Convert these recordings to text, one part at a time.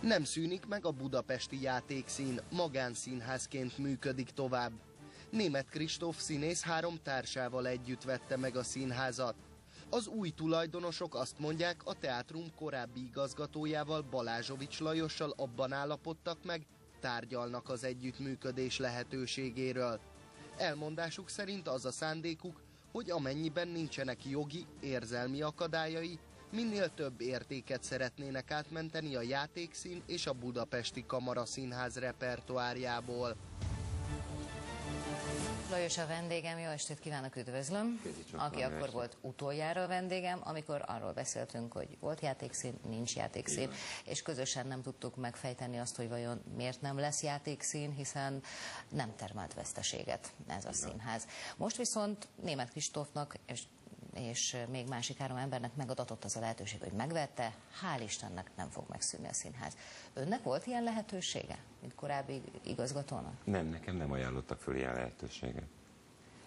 Nem szűnik meg a budapesti játékszín, magánszínházként működik tovább. Német Kristóf színész három társával együtt vette meg a színházat. Az új tulajdonosok azt mondják, a teátrum korábbi igazgatójával Balázsovics Lajossal abban állapodtak meg, tárgyalnak az együttműködés lehetőségéről. Elmondásuk szerint az a szándékuk, hogy amennyiben nincsenek jogi, érzelmi akadályai, minél több értéket szeretnének átmenteni a játékszín és a budapesti kamaraszínház repertoárjából. Lajos a vendégem, jó estét kívánok, üdvözlöm. Aki akkor estét. volt utoljára a vendégem, amikor arról beszéltünk, hogy volt játékszín, nincs játékszín, Igen. és közösen nem tudtuk megfejteni azt, hogy vajon miért nem lesz játékszín, hiszen nem termelt veszteséget ez a Igen. színház. Most viszont német Kristófnak és és még másik három embernek megadatott az a lehetőség, hogy megvette, hál' Istennek nem fog megszűnni a színház. Önnek volt ilyen lehetősége, mint korábbi igazgatónak? Nem, nekem nem ajánlottak föl ilyen lehetőséget.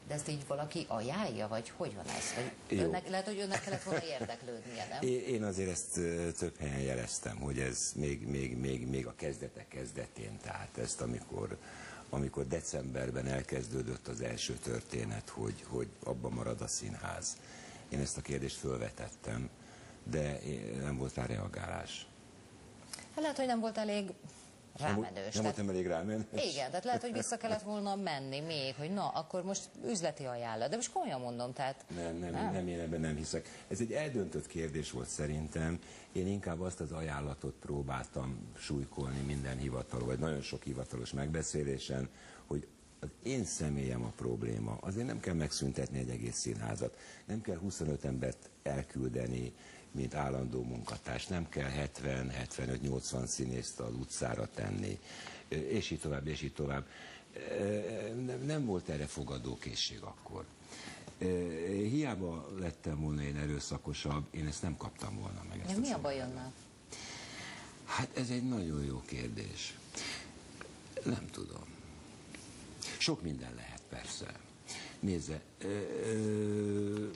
De ezt így valaki ajánlja, vagy hogy van ez? Vagy önnek, lehet, hogy önnek kellett volna érdeklődnie, nem? Én azért ezt több helyen jeleztem, hogy ez még, még, még, még a kezdetek kezdetén, tehát ezt amikor, amikor decemberben elkezdődött az első történet, hogy, hogy abban marad a színház. Én ezt a kérdést fölvetettem, de nem volt rá reagálás. Hát lehet, hogy nem volt elég rámenős. Nem, voltam elég rámenős. Igen, tehát lehet, hogy vissza kellett volna menni még, hogy na, akkor most üzleti ajánlat. De most komolyan mondom, tehát... Nem, nem, nem, nem én ebben nem hiszek. Ez egy eldöntött kérdés volt szerintem. Én inkább azt az ajánlatot próbáltam súlykolni minden hivatalos, vagy nagyon sok hivatalos megbeszélésen, hogy az én személyem a probléma. Azért nem kell megszüntetni egy egész színházat. Nem kell 25 embert elküldeni, mint állandó munkatárs. Nem kell 70-75-80 színészt az utcára tenni, és így tovább, és így tovább. Nem volt erre fogadókészség akkor. Hiába lettem volna én erőszakosabb, én ezt nem kaptam volna meg. Ezt mi a baj? Hát ez egy nagyon jó kérdés. Nem tudom. Sok minden lehet persze. Nézze, ö, ö,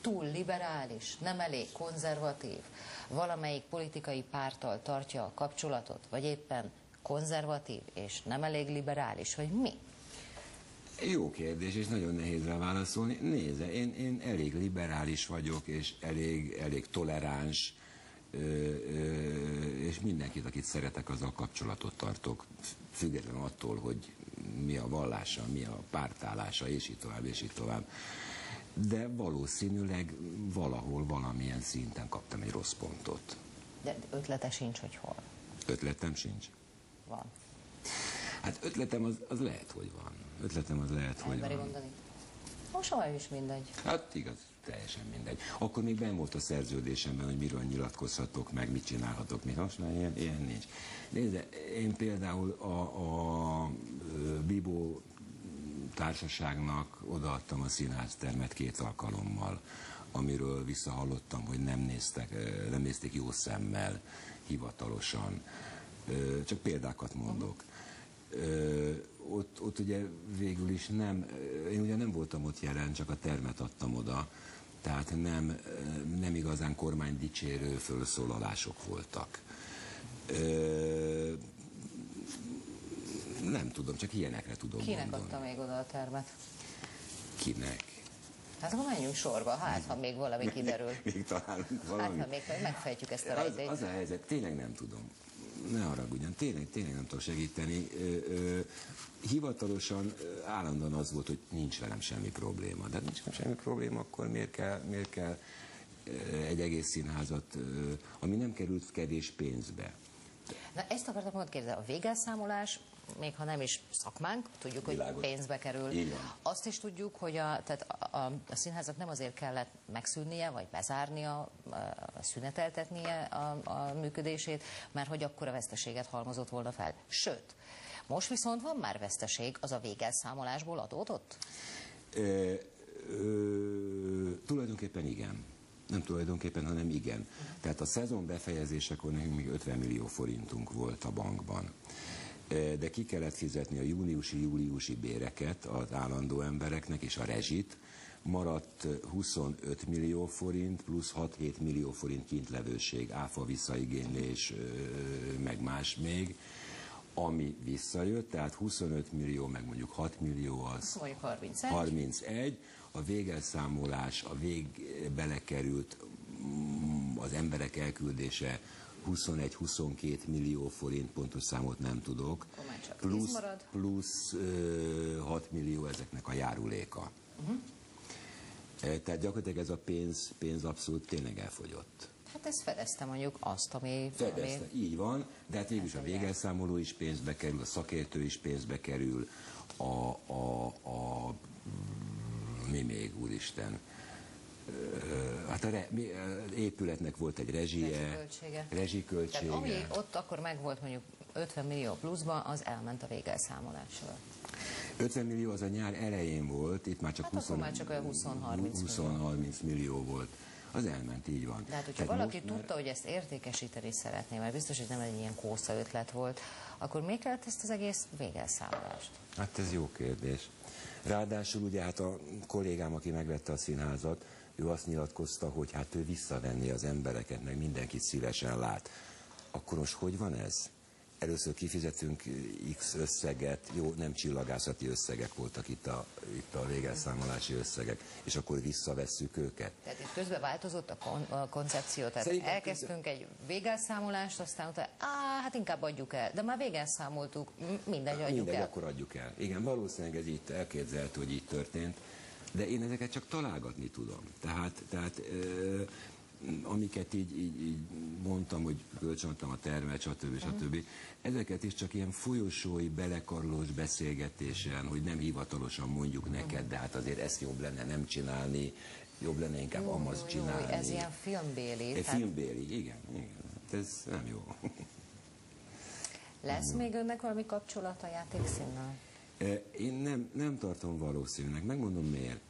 túl liberális, nem elég konzervatív, valamelyik politikai párttal tartja a kapcsolatot, vagy éppen konzervatív és nem elég liberális, vagy mi? Jó kérdés, és nagyon nehéz rá válaszolni. Nézze, én, én elég liberális vagyok, és elég, elég toleráns, és mindenkit, akit szeretek, azzal kapcsolatot tartok, függetlenül attól, hogy mi a vallása, mi a pártállása, és így tovább, és így tovább de valószínűleg valahol, valamilyen szinten kaptam egy rossz pontot. De ötlete sincs, hogy hol? Ötletem sincs. Van. Hát ötletem az, az lehet, hogy van. Ötletem az lehet, hogy van. mondani? Most olyan is mindegy. Hát igaz, teljesen mindegy. Akkor még ben volt a szerződésemben, hogy miről nyilatkozhatok, meg mit csinálhatok. Még most már ilyen, ilyen nincs. Nézd, én például a, a Bibó társaságnak odaadtam a színháztermet két alkalommal, amiről visszahallottam, hogy nem, néztek, nem nézték jó szemmel, hivatalosan. Csak példákat mondok. Ott, ott ugye végül is nem, én ugye nem voltam ott jelen, csak a termet adtam oda, tehát nem, nem igazán kormány dicsérő fölszólalások voltak. Nem tudom, csak ilyenekre tudom Kinek mondani. adta még oda a termet? Kinek? Hát akkor menjünk sorba, hát ha még valami kiderül. Még, még találunk valami. Hát ha még megfejtjük ezt a rejtét. Az, az a helyzet, tényleg nem tudom. Ne haragudjon, tényleg, tényleg nem tudok segíteni. Ö, ö, hivatalosan állandóan az volt, hogy nincs velem semmi probléma. De nincs velem semmi probléma, akkor miért kell, miért kell egy egész színházat, ami nem került kevés pénzbe. Na ezt akartam mondani, kérdezni, a végelszámolás, még ha nem is szakmánk, tudjuk, hogy Világos. pénzbe kerül. Azt is tudjuk, hogy a, tehát a, a, a színházat nem azért kellett megszűnnie, vagy bezárnia, a, szüneteltetnie a, a működését, mert hogy akkor a veszteséget halmozott volna fel. Sőt, most viszont van már veszteség, az a végelszámolásból adódott? Ö, ö, tulajdonképpen igen. Nem tulajdonképpen, hanem igen. Tehát a szezon befejezésekor nekünk még 50 millió forintunk volt a bankban. De ki kellett fizetni a júniusi-júliusi béreket az állandó embereknek és a rezsit, maradt 25 millió forint, plusz 6-7 millió forint kintlevőség, áfa visszaigénylés, meg más még, ami visszajött, tehát 25 millió, meg mondjuk 6 millió az mondjuk 31. 31. A végelszámolás, a vég belekerült mm, az emberek elküldése 21-22 millió forint, pontos számot nem tudok, plusz, plusz 6 millió ezeknek a járuléka. Uh-huh. Tehát gyakorlatilag ez a pénz, pénz abszolút tényleg elfogyott. Hát ez fedezte mondjuk azt, ami... Fedezte, ami... így van, de hát végülis a hát végelszámoló is pénzbe kerül, a szakértő is pénzbe kerül, a, a, a mi még, úristen, hát a re, mi, épületnek volt egy rezsie, rezsiköltsége. rezsiköltsége. Tehát ami ott akkor meg volt mondjuk 50 millió pluszban, az elment a végelszámolásra. 50 millió az a nyár elején volt, itt már csak hát 20, már csak 20-30 millió. millió volt. Az elment, így van. De hát, hogyha Tehát valaki tudta, már... hogy ezt értékesíteni szeretné, mert biztos, hogy nem egy ilyen kósza ötlet volt, akkor miért kellett ezt az egész végelszámolást? Hát ez jó kérdés. Ráadásul ugye hát a kollégám, aki megvette a színházat, ő azt nyilatkozta, hogy hát ő visszavenni az embereket, meg mindenkit szívesen lát. Akkor most hogy van ez? Először kifizetünk X összeget, jó, nem csillagászati összegek voltak itt a, itt a végelszámolási összegek, és akkor visszavesszük őket. Tehát itt közben változott a, kon a koncepció, tehát Szerintem elkezdtünk egy végelszámolást, aztán utána, á, hát inkább adjuk el, de már végelszámoltuk, mindegy, adjuk mindegy, el. akkor adjuk el. Igen, valószínűleg ez itt elképzelhető, hogy így történt, de én ezeket csak találgatni tudom. Tehát, tehát ö, amiket így, így, így mondtam, hogy kölcsönadtam a termet, stb. stb. Ezeket is csak ilyen folyosói, belekarolós beszélgetésen, hogy nem hivatalosan mondjuk neked, de hát azért ezt jobb lenne nem csinálni, jobb lenne inkább amaz csinálni. Jó, ez ilyen filmbéli. Egy tehát... filmbéli, igen, igen. Hát ez nem jó. Lesz nem még jó. önnek valami kapcsolat a játékszínnel? Én nem, nem tartom valószínűnek, megmondom miért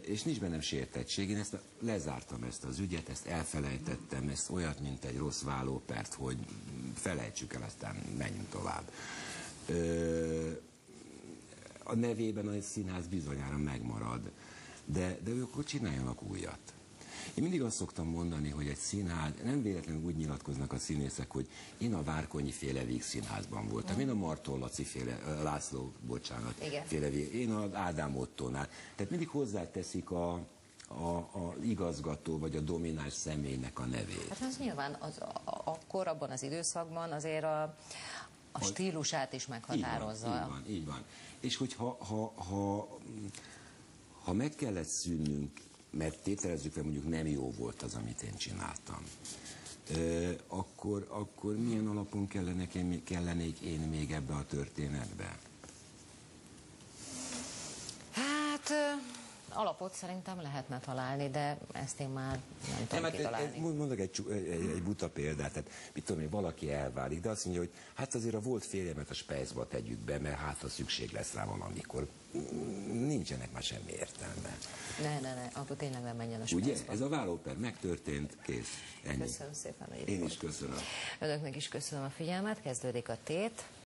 és nincs bennem sértettség. Én ezt lezártam ezt az ügyet, ezt elfelejtettem, ezt olyat, mint egy rossz vállópert, hogy felejtsük el, aztán menjünk tovább. A nevében a színház bizonyára megmarad, de, de ők akkor csináljanak újat. Én mindig azt szoktam mondani, hogy egy színház, nem véletlenül úgy nyilatkoznak a színészek, hogy én a Várkonyi féle Víg színházban voltam, én a Martól Laci féle, László, bocsánat, Igen. féle én az Ádám Ottónál. Tehát mindig hozzáteszik a, a, a igazgató vagy a domináns személynek a nevét. Hát az nyilván az, a, akkor, abban az időszakban azért a, a stílusát is meghatározza. Így van, így van. Így van. És hogyha ha, ha, ha meg kellett szűnnünk mert tételezzük fel, mondjuk nem jó volt az, amit én csináltam, akkor, akkor milyen alapon kellene, kellenék én még ebbe a történetbe? Hát alapot szerintem lehetne találni, de ezt én már nem tudom nem, hát, kitalálni. Mondok egy, egy, egy buta példát, tehát mit tudom én, valaki elválik, de azt mondja, hogy hát azért a volt férjemet a spejzba tegyük be, mert hát ha szükség lesz rá valamikor. Nincsenek már semmi értelme. Ne, ne, ne, akkor tényleg nem menjen a spejzba. Ugye, ez a vállóper megtörtént, kész, ennyi. Köszönöm szépen, Én is köszönöm. Önöknek is köszönöm a figyelmet, kezdődik a tét.